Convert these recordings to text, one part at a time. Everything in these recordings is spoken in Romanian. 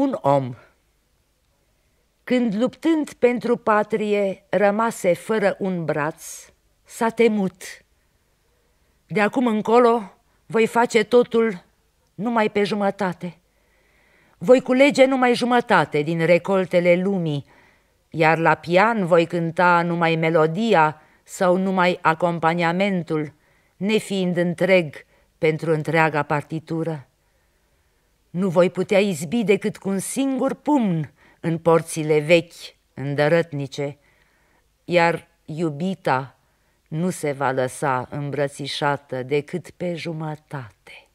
Un om Când luptând pentru patrie rămase fără un braț, s-a temut. De acum încolo voi face totul numai pe jumătate. Voi culege numai jumătate din recoltele lumii, iar la pian voi cânta numai melodia sau numai acompaniamentul, nefiind întreg pentru întreaga partitură. Nu voi putea izbi decât cu un singur pumn în porțile vechi, îndărătnice, iar iubita nu se va lăsa îmbrățișată decât pe jumătate.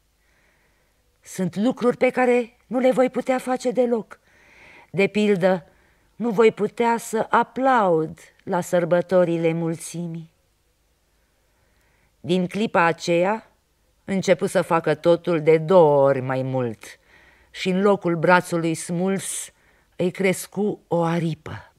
Sunt lucruri pe care nu le voi putea face deloc. De pildă, nu voi putea să aplaud la sărbătorile mulțimii. Din clipa aceea, început să facă totul de două ori mai mult – și în locul brațului smuls îi crescu o aripă.